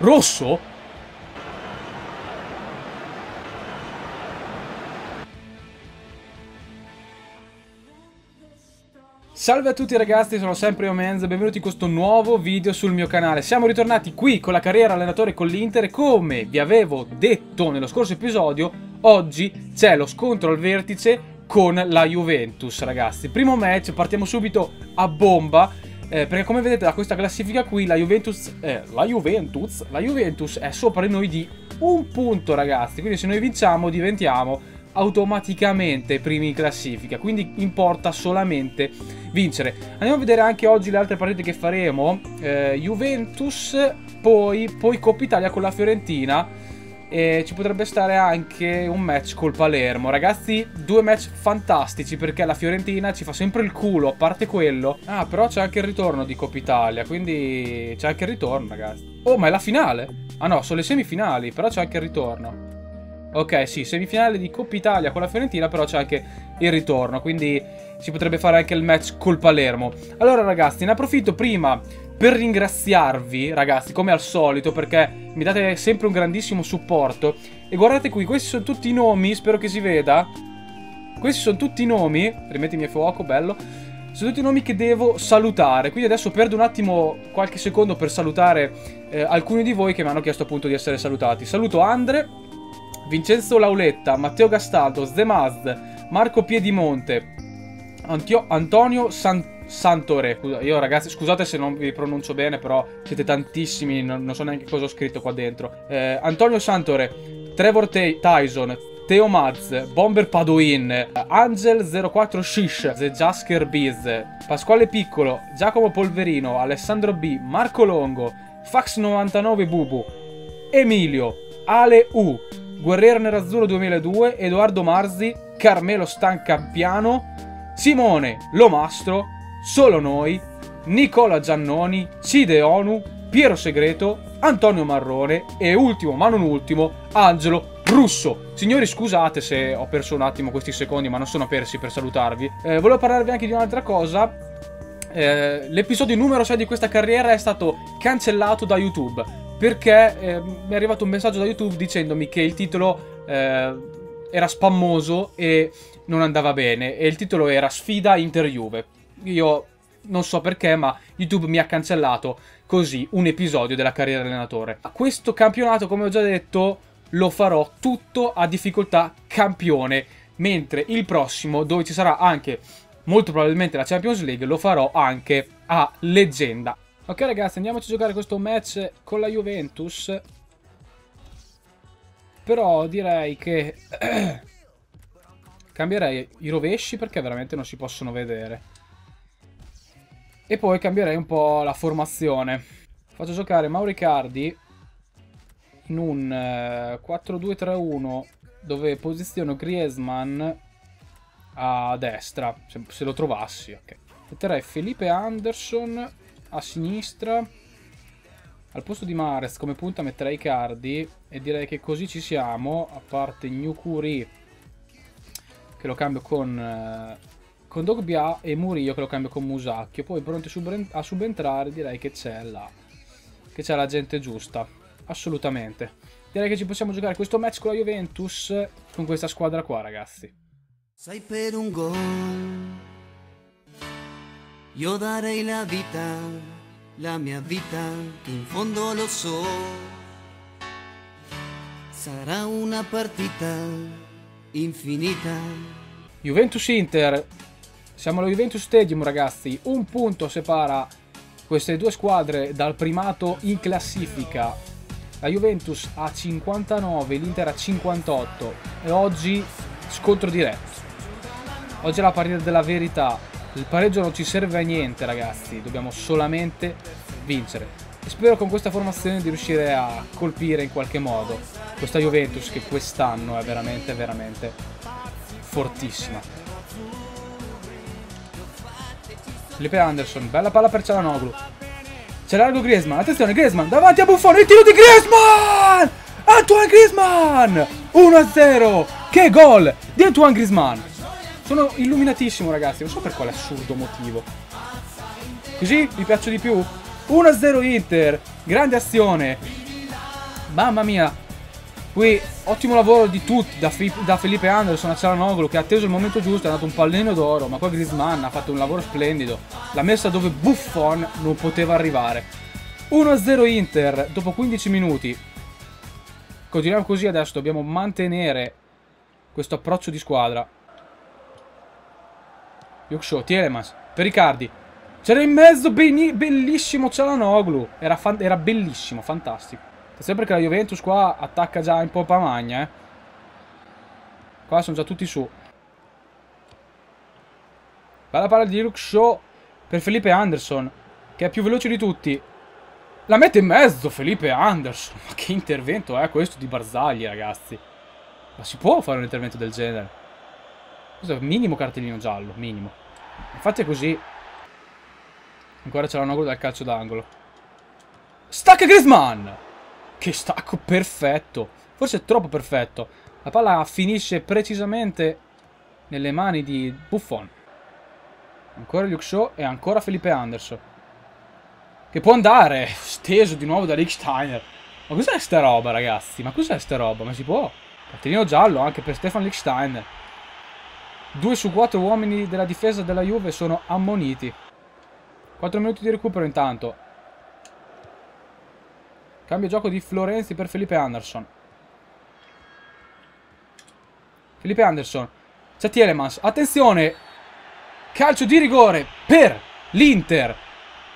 Rosso? Salve a tutti ragazzi, sono sempre io Menz benvenuti in questo nuovo video sul mio canale. Siamo ritornati qui con la carriera allenatore con l'Inter e come vi avevo detto nello scorso episodio, oggi c'è lo scontro al vertice con la Juventus ragazzi. Primo match, partiamo subito a bomba eh, perché come vedete da questa classifica qui la Juventus, eh, la Juventus, la Juventus è sopra di noi di un punto ragazzi, quindi se noi vinciamo diventiamo automaticamente primi in classifica, quindi importa solamente vincere. Andiamo a vedere anche oggi le altre partite che faremo. Eh, Juventus, poi, poi Coppa Italia con la Fiorentina. E ci potrebbe stare anche un match col Palermo. Ragazzi, due match fantastici perché la Fiorentina ci fa sempre il culo, a parte quello. Ah, però c'è anche il ritorno di Coppa Italia, quindi c'è anche il ritorno, ragazzi. Oh, ma è la finale? Ah no, sono le semifinali, però c'è anche il ritorno. Ok, sì, semifinale di Coppa Italia con la Fiorentina, però c'è anche il ritorno, quindi si potrebbe fare anche il match col Palermo. Allora ragazzi, ne approfitto prima per ringraziarvi, ragazzi, come al solito, perché mi date sempre un grandissimo supporto. E guardate qui, questi sono tutti i nomi, spero che si veda. Questi sono tutti i nomi, rimettimi a fuoco, bello. Sono tutti i nomi che devo salutare, quindi adesso perdo un attimo, qualche secondo per salutare eh, alcuni di voi che mi hanno chiesto appunto di essere salutati. Saluto Andre, Vincenzo Lauletta, Matteo Gastaldo, Zemazd, Marco Piedimonte, Antio Antonio San Santore. Io ragazzi, scusate se non vi pronuncio bene, però siete tantissimi, non, non so neanche cosa ho scritto qua dentro. Eh, Antonio Santore, Trevor T Tyson, Teo Maz, Bomber Padoin, Angel 04 Shish, The Jasker Biz, Pasquale Piccolo, Giacomo Polverino, Alessandro B, Marco Longo, Fax 99 Bubu, Emilio, Ale U, Guerriero Nerazzurro 2002, Edoardo Marzi, Carmelo Stancampiano, Simone Lomastro, Solo Noi, Nicola Giannoni, Cide Onu, Piero Segreto, Antonio Marrone e ultimo ma non ultimo, Angelo Russo. Signori scusate se ho perso un attimo questi secondi ma non sono persi per salutarvi. Eh, volevo parlarvi anche di un'altra cosa. Eh, l'episodio numero 6 di questa carriera è stato cancellato da YouTube perché eh, mi è arrivato un messaggio da YouTube dicendomi che il titolo eh, era spammoso e non andava bene e il titolo era Sfida Inter-Juve. Io non so perché, ma YouTube mi ha cancellato così un episodio della carriera allenatore. Questo campionato, come ho già detto, lo farò tutto a difficoltà campione, mentre il prossimo, dove ci sarà anche molto probabilmente la Champions League, lo farò anche a leggenda. Ok ragazzi, andiamoci a giocare questo match con la Juventus. Però direi che... cambierei i rovesci perché veramente non si possono vedere. E poi cambierei un po' la formazione. Faccio giocare Mauricardi in un uh, 4-2-3-1 dove posiziono Griezmann a destra, se, lo trovassi. ok. Metterei Felipe Anderson a sinistra al posto di Mares come punta metterei Cardi e direi che così ci siamo a parte Nukuri che lo cambio con eh, con Dogbia e Murillo che lo cambio con Musacchio poi pronti a subentrare direi che c'è la che c'è la gente giusta assolutamente direi che ci possiamo giocare questo match con la Juventus con questa squadra qua ragazzi Sai per un gol io darei la vita, la mia vita, che in fondo lo so. Sarà una partita infinita. Juventus-Inter. Siamo allo Juventus Stadium, ragazzi. Un punto separa queste due squadre dal primato in classifica. La Juventus ha 59, l'Inter ha 58. E oggi scontro diretto. Oggi è la partita della verità il pareggio non ci serve a niente ragazzi, dobbiamo solamente vincere. E spero con questa formazione di riuscire a colpire in qualche modo questa Juventus che quest'anno è veramente, veramente fortissima. Felipe Anderson, bella palla per Cialanoglu. C'è largo Griezmann, attenzione Griezmann, davanti a Buffon, il tiro di Griezmann! Antoine Griezmann! 1-0! Che gol di Antoine Griezmann! Sono illuminatissimo ragazzi, non so per quale assurdo motivo. Così vi piaccio di più. 1-0 Inter, grande azione. Mamma mia. Qui ottimo lavoro di tutti, da, da Felipe Anderson a Cialanoglu che ha atteso il momento giusto, ha dato un pallino d'oro, ma qua Griezmann ha fatto un lavoro splendido. L'ha messa dove Buffon non poteva arrivare. 1-0 Inter dopo 15 minuti. Continuiamo così adesso, dobbiamo mantenere questo approccio di squadra. Luke Shaw, Tielemans, per Riccardi. C'era in mezzo bellissimo Cialanoglu. Era, era bellissimo, fantastico. Sempre che la Juventus qua attacca già in pompa magna, eh. Qua sono già tutti su. Bella palla di Luke Shaw per Felipe Anderson, che è più veloce di tutti. La mette in mezzo Felipe Anderson. Ma che intervento è questo di Barzagli, ragazzi? Ma si può fare un intervento del genere? Questo è minimo cartellino giallo, minimo. Infatti è così. Ancora c'è la nogura dal calcio d'angolo. Stacca Griezmann! Che stacco perfetto. Forse è troppo perfetto. La palla finisce precisamente nelle mani di Buffon. Ancora Luke Shaw e ancora Felipe Anderson. Che può andare. Steso di nuovo da Rick Steiner. Ma cos'è sta roba, ragazzi? Ma cos'è sta roba? Ma si può? Cartellino giallo anche per Stefan Lichtsteiner. Due su quattro uomini della difesa della Juve sono ammoniti. 4 minuti di recupero intanto. Cambio gioco di Florenzi per Felipe Anderson. Felipe Anderson. C'è Tielemans. Attenzione! Calcio di rigore per l'Inter.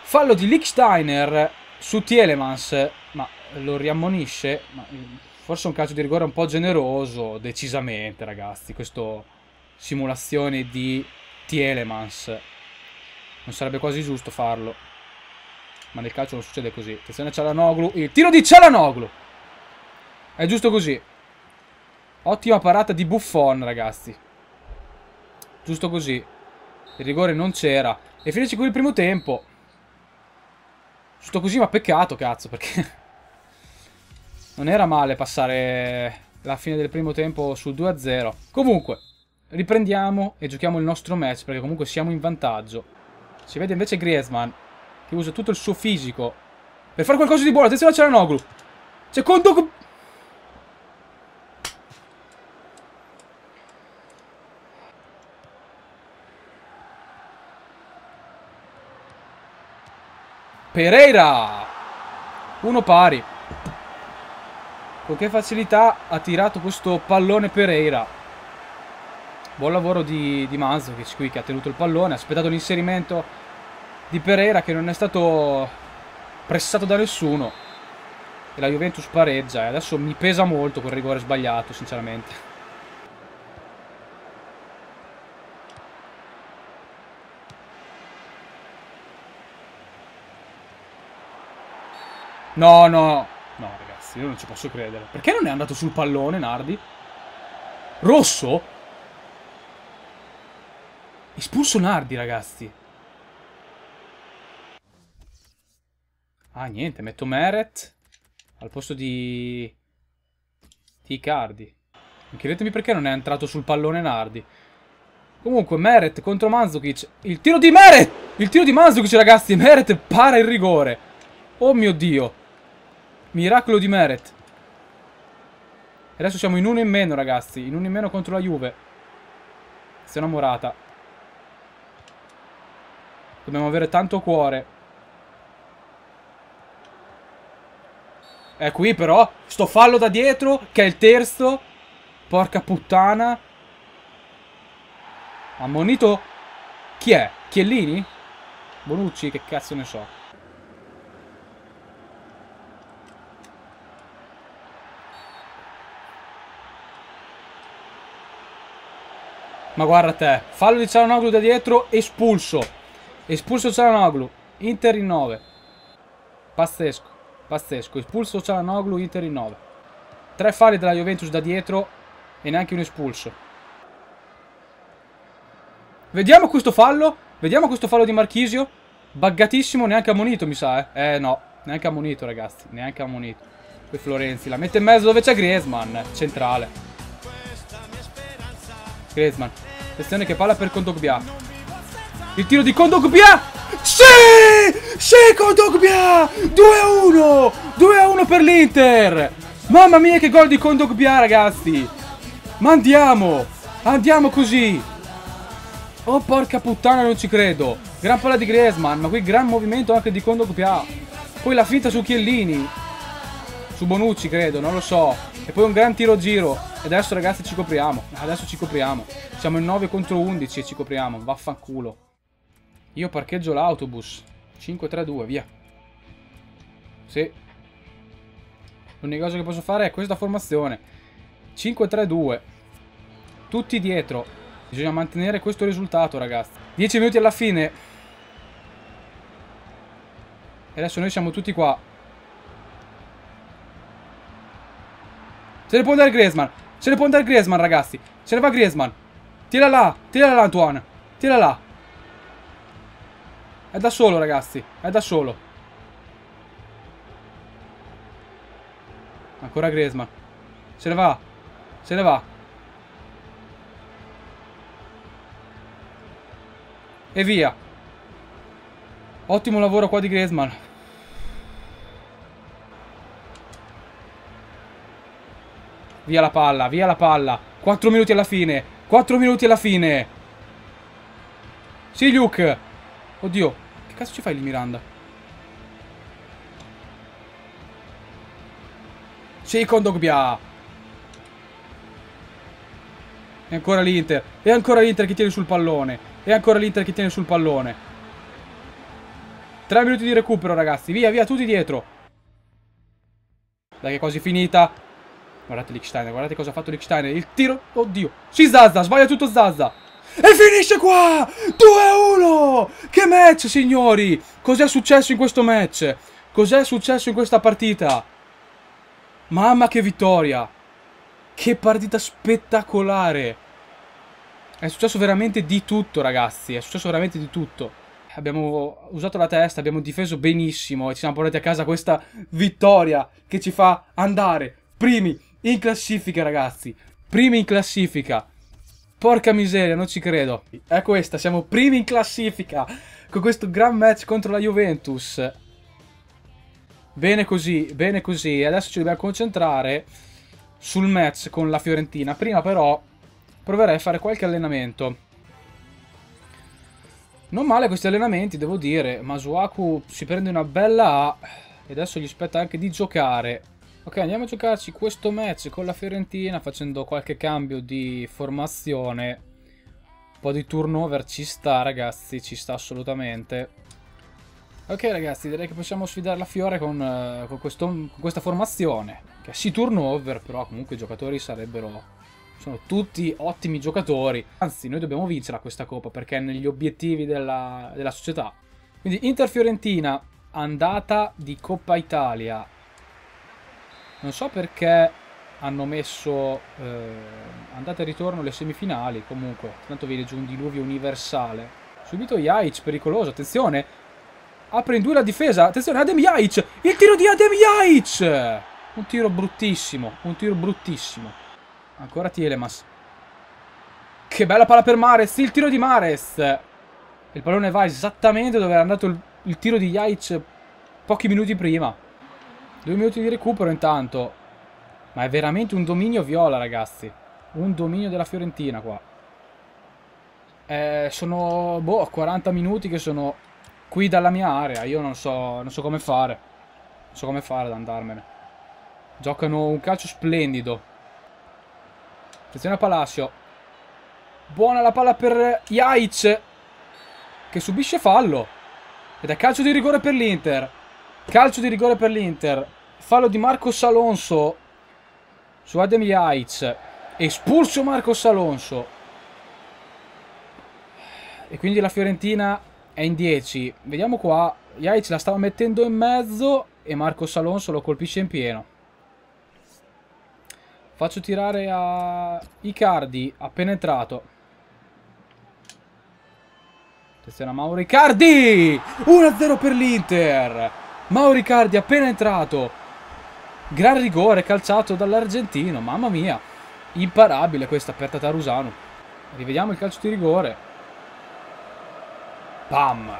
Fallo di Licksteiner su Tielemans. Ma lo riammonisce. Ma forse un calcio di rigore un po' generoso. Decisamente, ragazzi. Questo simulazione di Tielemans. Non sarebbe quasi giusto farlo. Ma nel calcio non succede così. Attenzione a Cialanoglu. Il tiro di Cialanoglu. È giusto così. Ottima parata di Buffon, ragazzi. Giusto così. Il rigore non c'era. E finisce qui il primo tempo. Giusto così, ma peccato, cazzo, perché... non era male passare la fine del primo tempo sul 2-0. Comunque, riprendiamo e giochiamo il nostro match, perché comunque siamo in vantaggio. Si vede invece Griezmann che usa tutto il suo fisico per fare qualcosa di buono. Attenzione a Cialanoglu. Secondo... Pereira! Uno pari. Con che facilità ha tirato questo pallone Pereira. Buon lavoro di, di Manzovic qui che ha tenuto il pallone, ha aspettato l'inserimento di Pereira che non è stato pressato da nessuno. E la Juventus pareggia e adesso mi pesa molto quel rigore sbagliato, sinceramente. No, no. No, ragazzi, io non ci posso credere. Perché non è andato sul pallone, Nardi? Rosso? Espulso Nardi, ragazzi. Ah, niente, metto Meret al posto di... di Icardi. Chiedetemi perché non è entrato sul pallone Nardi. Comunque, Meret contro Mandzukic. Il tiro di Meret! Il tiro di Mandzukic, ragazzi. Meret para il rigore. Oh mio Dio. Miracolo di Meret. Adesso siamo in uno in meno, ragazzi. In uno in meno contro la Juve. Sei innamorata. Dobbiamo avere tanto cuore. È qui però, sto fallo da dietro, che è il terzo. Porca puttana. Ammonito? Chi è? Chiellini? Bonucci? Che cazzo ne so. Ma guarda te, fallo di Cialanoglu da dietro, espulso. Espulso Cialanoglu. Inter in 9. Pazzesco. Pazzesco. Espulso Cialanoglu, Inter in 9. Tre falli della Juventus da dietro e neanche un espulso. Vediamo questo fallo. Vediamo questo fallo di Marchisio. Buggatissimo, neanche ammonito mi sa, eh. Eh no, neanche ammonito ragazzi, neanche ammonito. Qui Florenzi la mette in mezzo dove c'è Griezmann, centrale. Griezmann. Attenzione che palla per Condogbia. Il tiro di Condogbia! Sì! Sì, Condogbia! 2-1! 2-1 per l'Inter! Mamma mia che gol di Kondogbia ragazzi! Ma andiamo! Andiamo così! Oh porca puttana non ci credo! Gran palla di Griezmann, ma qui gran movimento anche di Kondogbia. Poi la finta su Chiellini. Su Bonucci credo, non lo so. E poi un gran tiro giro. E adesso ragazzi ci copriamo. Adesso ci copriamo. Siamo in 9 contro 11 e ci copriamo. Vaffanculo. Io parcheggio l'autobus. 5-3-2, via. Sì. L'unica cosa che posso fare è questa formazione. 5-3-2. Tutti dietro. Bisogna mantenere questo risultato, ragazzi. 10 minuti alla fine. E adesso noi siamo tutti qua. Se ne può andare Griezmann. Se ne può andare Griezmann, ragazzi. Se ne va Griezmann. Tira là. Tira là, Antoine. Tira là. È da solo, ragazzi. È da solo. Ancora Griezmann. Se ne va. Se ne va. E via. Ottimo lavoro qua di Griezmann. Via la palla, via la palla. 4 minuti alla fine. 4 minuti alla fine. Sì, Luke. Oddio. Che cazzo ci fai lì, Miranda? Sì, con Dogbia. E ancora l'Inter. E ancora l'Inter che tiene sul pallone. E ancora l'Inter che tiene sul pallone. 3 minuti di recupero, ragazzi. Via, via, tutti dietro. Dai, che quasi finita. Guardate Licksteiner, guardate cosa ha fatto Licksteiner. Il tiro, oddio. Si Zazza, sbaglia tutto Zazza. E finisce qua! 2-1! Che match, signori! Cos'è successo in questo match? Cos'è successo in questa partita? Mamma che vittoria! Che partita spettacolare! È successo veramente di tutto, ragazzi. È successo veramente di tutto. Abbiamo usato la testa, abbiamo difeso benissimo e ci siamo portati a casa questa vittoria che ci fa andare primi in classifica, ragazzi. Primi in classifica. Porca miseria, non ci credo. È questa, siamo primi in classifica con questo gran match contro la Juventus. Bene così, bene così. Adesso ci dobbiamo concentrare sul match con la Fiorentina. Prima però proverei a fare qualche allenamento. Non male questi allenamenti, devo dire. Masuaku si prende una bella A e adesso gli spetta anche di giocare. Ok, andiamo a giocarci questo match con la Fiorentina facendo qualche cambio di formazione. Un po' di turnover ci sta, ragazzi, ci sta assolutamente. Ok, ragazzi, direi che possiamo sfidare la Fiore con, uh, con, questo, con questa formazione. Che è sì turnover, però comunque i giocatori sarebbero sono tutti ottimi giocatori. Anzi, noi dobbiamo vincere questa coppa perché è negli obiettivi della, della società. Quindi Inter-Fiorentina, andata di Coppa Italia. Non so perché hanno messo eh, andata e ritorno le semifinali. Comunque, tanto viene giù un diluvio universale. Subito Jaic, pericoloso, attenzione. Apre in due la difesa. Attenzione, Adem Jaic. Il tiro di Adem Jaic. Un tiro bruttissimo, un tiro bruttissimo. Ancora Tielemas. Che bella palla per Mares. Il tiro di Mares. Il pallone va esattamente dove era andato il, il tiro di Jaic pochi minuti prima. Due minuti di recupero intanto. Ma è veramente un dominio viola, ragazzi. Un dominio della Fiorentina qua. Eh, sono, boh, 40 minuti che sono qui dalla mia area. Io non so, non so come fare. Non so come fare ad andarmene. Giocano un calcio splendido. Attenzione a Palacio. Buona la palla per Jaic. Che subisce fallo. Ed è calcio di rigore per l'Inter. Calcio di rigore per l'Inter. Fallo di Marcos Alonso. Su Adem Jaic. Espulso Marcos Alonso. E quindi la Fiorentina è in 10. Vediamo qua. Jaic la stava mettendo in mezzo. E Marcos Alonso lo colpisce in pieno. Faccio tirare a Icardi, appena entrato. Attenzione a Mauro Icardi! 1-0 per l'Inter! Mauro Icardi appena entrato. Gran rigore calciato dall'argentino, mamma mia. Imparabile questa per Tatarusano. Rivediamo il calcio di rigore. Bam!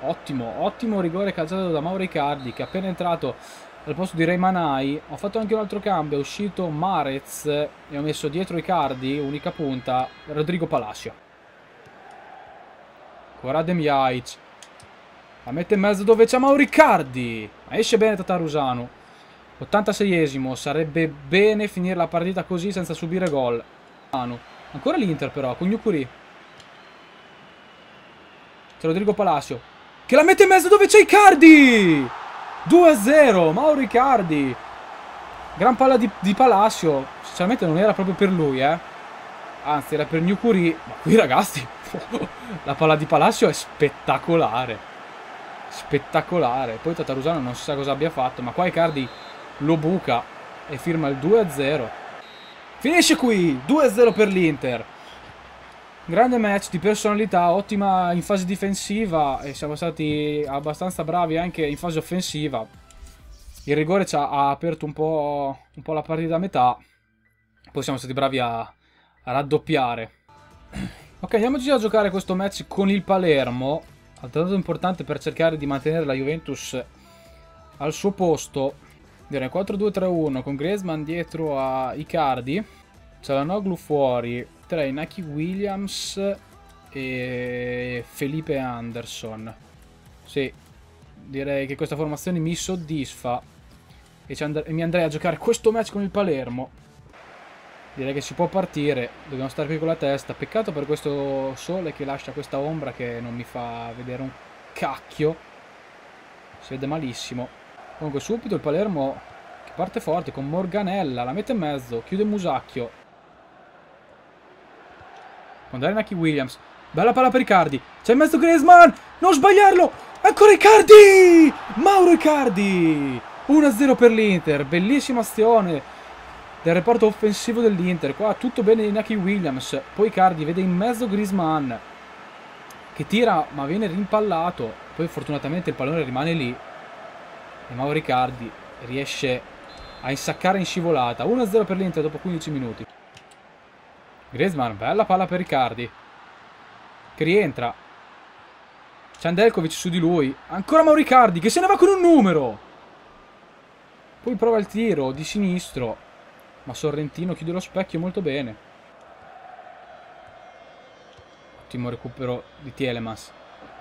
Ottimo, ottimo rigore calciato da Mauro Icardi che appena entrato al posto di Reimanai. Ho fatto anche un altro cambio, è uscito Marez e ho messo dietro i cardi, unica punta, Rodrigo Palacio. Ancora Demjaic. La mette in mezzo dove c'è Mauricardi. Ma esce bene Tatarusano. 86esimo, sarebbe bene finire la partita così senza subire gol. Ancora l'Inter però, con Nukuri. C'è Rodrigo Palacio. Che la mette in mezzo dove c'è Icardi! 2-0, Mauro Icardi. Gran palla di, di Palacio. Sinceramente non era proprio per lui, eh. Anzi, era per Nukuri. Ma qui ragazzi, la palla di Palacio è spettacolare. Spettacolare. Poi Tatarusano non si sa cosa abbia fatto, ma qua Icardi lo buca e firma il 2-0. Finisce qui, 2-0 per l'Inter. Grande match di personalità, ottima in fase difensiva e siamo stati abbastanza bravi anche in fase offensiva. Il rigore ci ha aperto un po', un po la partita a metà, poi siamo stati bravi a, a raddoppiare. Ok, andiamoci a giocare questo match con il Palermo, altrettanto importante per cercare di mantenere la Juventus al suo posto. Direi 4-2-3-1 con Griezmann dietro a Icardi, Cialanoglu fuori, 3 Naki Williams e Felipe Anderson. Sì, direi che questa formazione mi soddisfa e, e, mi andrei a giocare questo match con il Palermo. Direi che si può partire, dobbiamo stare qui con la testa. Peccato per questo sole che lascia questa ombra che non mi fa vedere un cacchio. Si vede malissimo. Comunque subito il Palermo che parte forte con Morganella, la mette in mezzo, chiude musacchio Andare Naki Williams. Bella palla per Riccardi. C'è in mezzo Griezmann. Non sbagliarlo. Ancora Riccardi. Mauro Riccardi. 1-0 per l'Inter. Bellissima azione del reparto offensivo dell'Inter. Qua tutto bene di Naki Williams. Poi Riccardi vede in mezzo Griezmann. Che tira ma viene rimpallato. Poi fortunatamente il pallone rimane lì. E Mauro Riccardi riesce a insaccare in scivolata. 1-0 per l'Inter dopo 15 minuti. Griezmann, bella palla per Riccardi. Che rientra. C'è Andelkovic su di lui. Ancora Mauricardi che se ne va con un numero. Poi prova il tiro di sinistro. Ma Sorrentino chiude lo specchio molto bene. Ottimo recupero di Tielemans.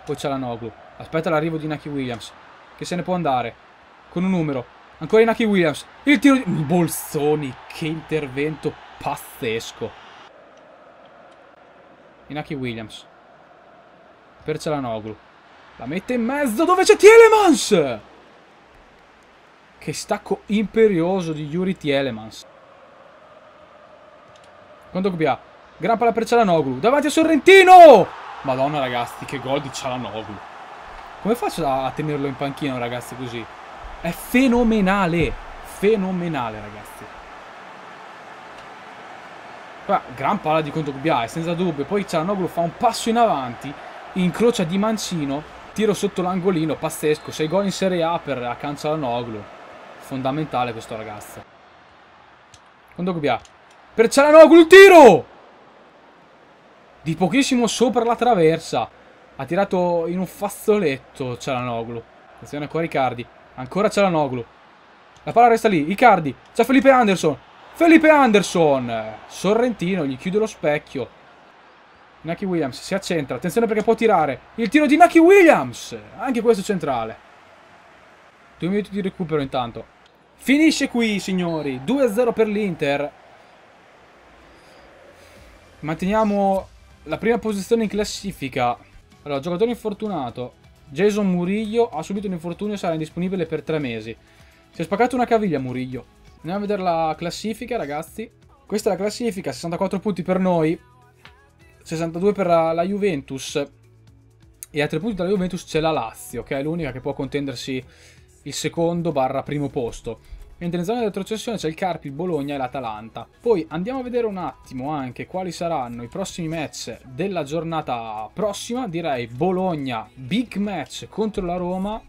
Poi c'è la Noglu. Aspetta l'arrivo di Naki Williams. Che se ne può andare. Con un numero. Ancora Naki Williams. Il tiro di... Bolsoni. Che intervento pazzesco. Inaki Williams. Per Celanoglu. La mette in mezzo dove c'è Tielemans! Che stacco imperioso di Yuri Tielemans. Quanto ha? Gran palla per Cialanoglu. Davanti a Sorrentino! Madonna ragazzi, che gol di Cialanoglu. Come faccio a tenerlo in panchina ragazzi così? È fenomenale. Fenomenale ragazzi. Qua, gran palla di Conto Gbiae, senza dubbio. Poi Cialanoglu fa un passo in avanti, incrocia di mancino, tiro sotto l'angolino, pazzesco. 6 gol in Serie A per accanto Cialanoglu. Fondamentale questo ragazzo. Conto Gbiae. Per Cialanoglu il tiro! Di pochissimo sopra la traversa. Ha tirato in un fazzoletto Cialanoglu. Attenzione ancora Icardi. Ancora Cialanoglu. La palla resta lì. Icardi. C'è Felipe Anderson. Felipe Anderson. Sorrentino gli chiude lo specchio. Naki Williams si accentra. Attenzione perché può tirare. Il tiro di Naki Williams. Anche questo centrale. Due minuti di recupero intanto. Finisce qui, signori. 2-0 per l'Inter. Manteniamo la prima posizione in classifica. Allora, giocatore infortunato. Jason Murillo ha subito un infortunio e sarà indisponibile per tre mesi. Si è spaccato una caviglia Murillo. Andiamo a vedere la classifica, ragazzi. Questa è la classifica, 64 punti per noi, 62 per la, Juventus. E a 3 punti dalla Juventus c'è la Lazio, che è l'unica che può contendersi il secondo barra primo posto. Mentre in zona di retrocessione c'è il Carpi, il Bologna e l'Atalanta. Poi andiamo a vedere un attimo anche quali saranno i prossimi match della giornata prossima. Direi Bologna, big match contro la Roma.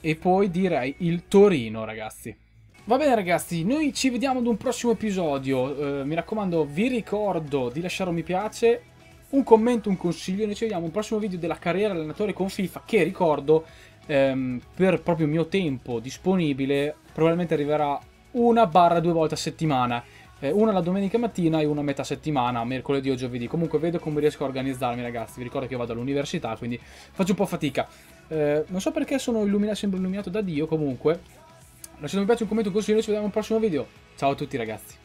E poi direi il Torino, ragazzi. Va bene ragazzi, noi ci vediamo ad un prossimo episodio, eh, mi raccomando vi ricordo di lasciare un mi piace, un commento, un consiglio, noi ci vediamo un prossimo video della carriera allenatore con FIFA che ricordo ehm, per proprio mio tempo disponibile probabilmente arriverà una barra due volte a settimana. Eh, una la domenica mattina e una a metà settimana, mercoledì o giovedì. Comunque vedo come riesco a organizzarmi, ragazzi. Vi ricordo che io vado all'università, quindi faccio un po' fatica. Eh, non so perché sono illumina- sempre illuminato da Dio. Comunque, lasciate un mi piace, un commento, un consiglio. Ci vediamo al prossimo video. Ciao a tutti, ragazzi.